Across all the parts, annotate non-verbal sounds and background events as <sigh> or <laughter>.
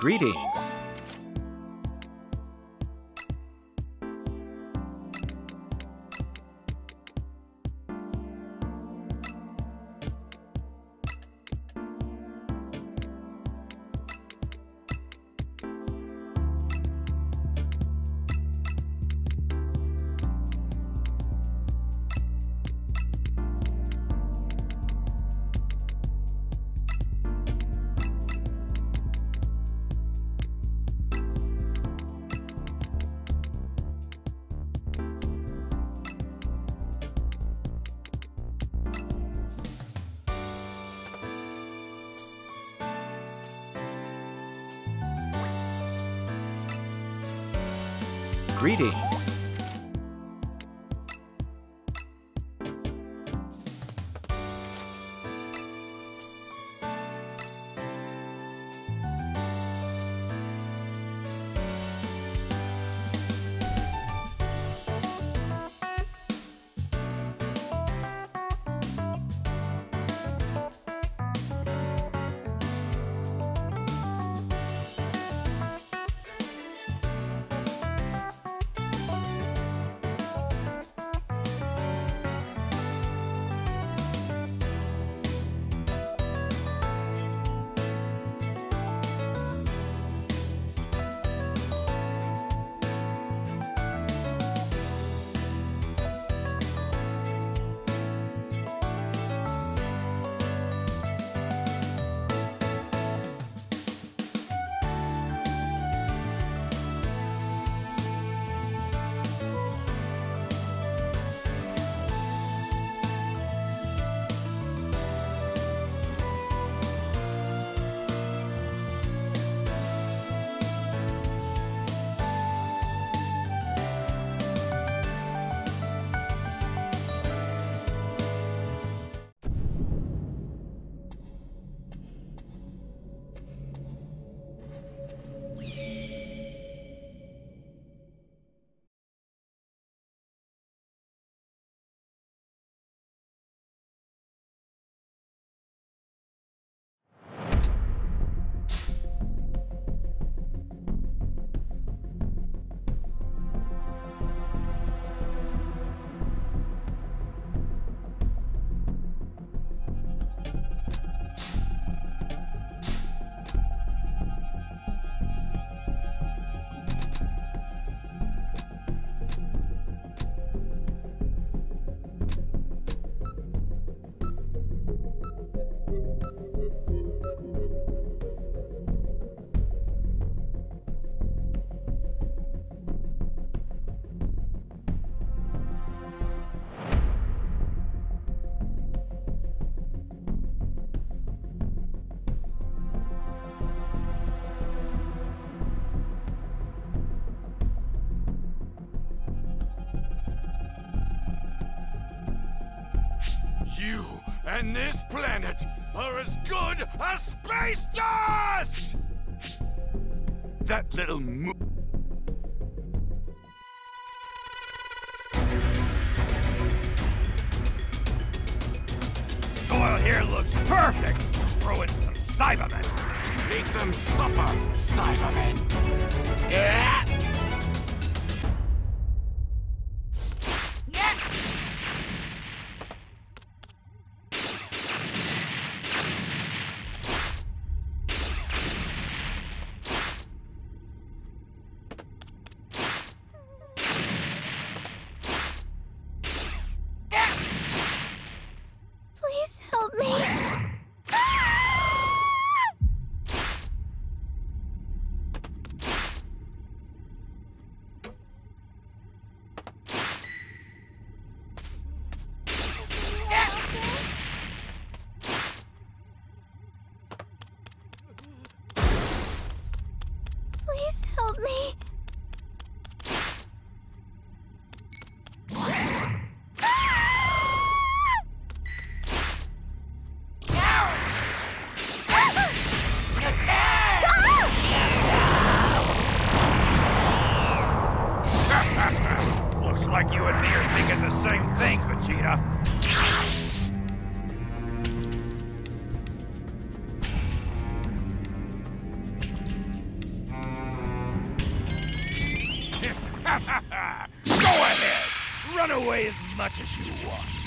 Greetings. Greetings. You and this planet are as good as space dust! That little mo- Soil here looks perfect. Throw in some Saibamen. Make them suffer, Saibamen! As you want.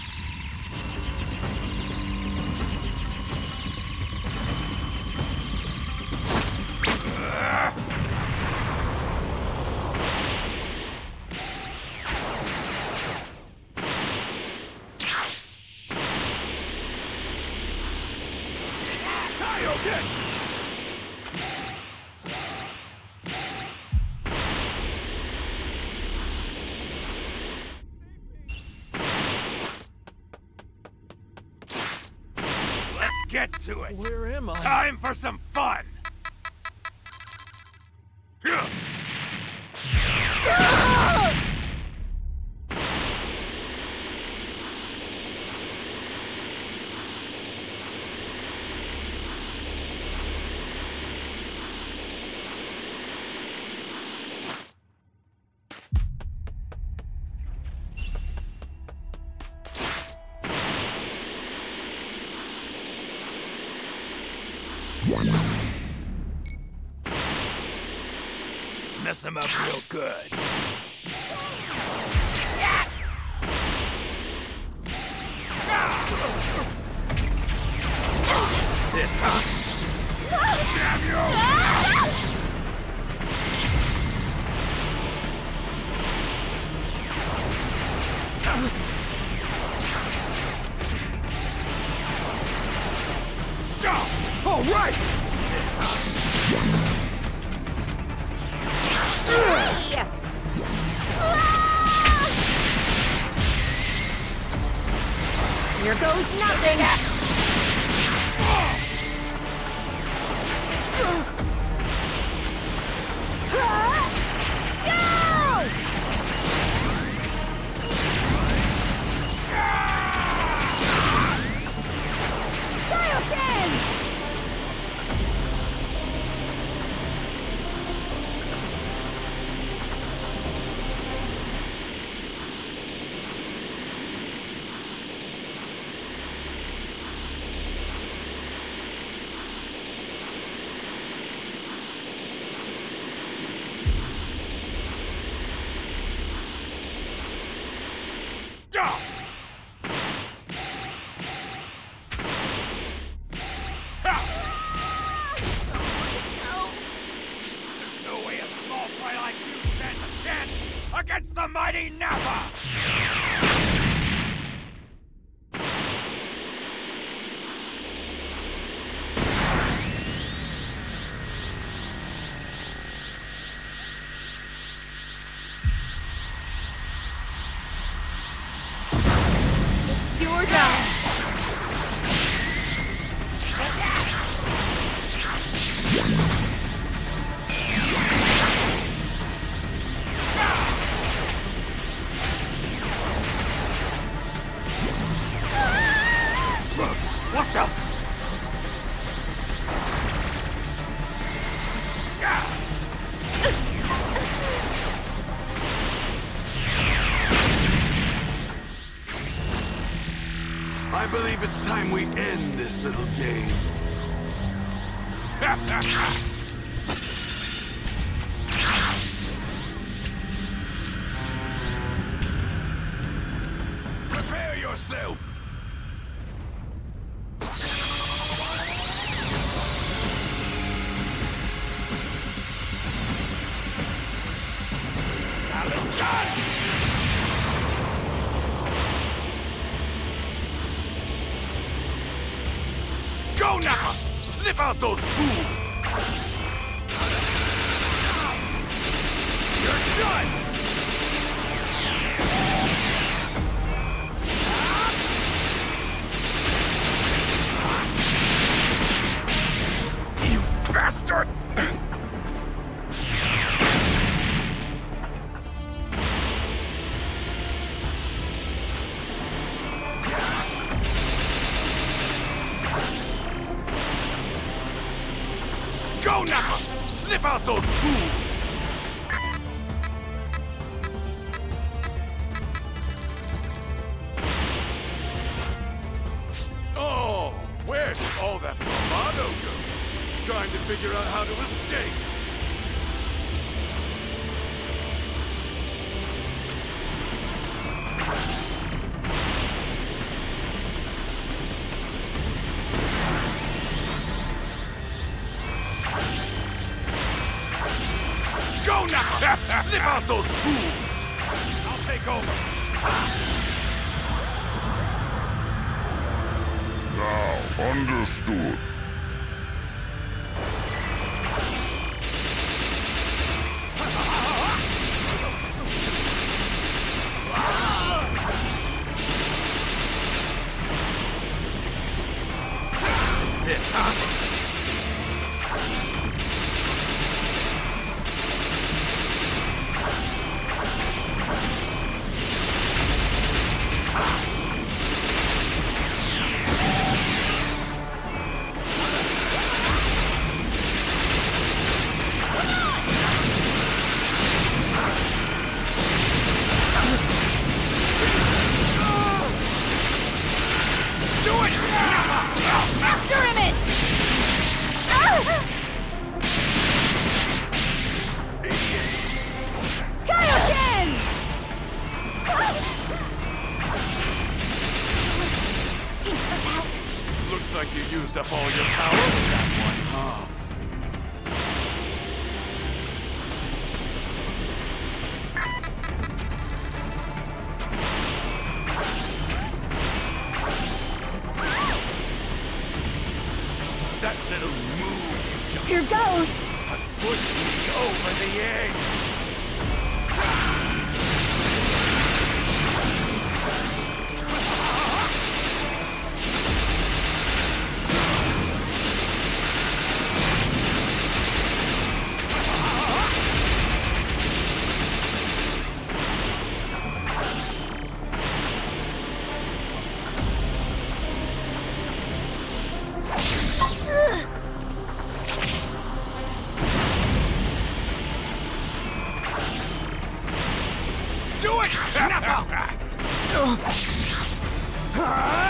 Get to it. Where am I? Time for some fun. Mess him up real good. All Duh! Believe it's time we end this little game. <laughs> Sniff out those fools! That bravado go? Trying to figure out how to escape. Understood. Up all your power はあ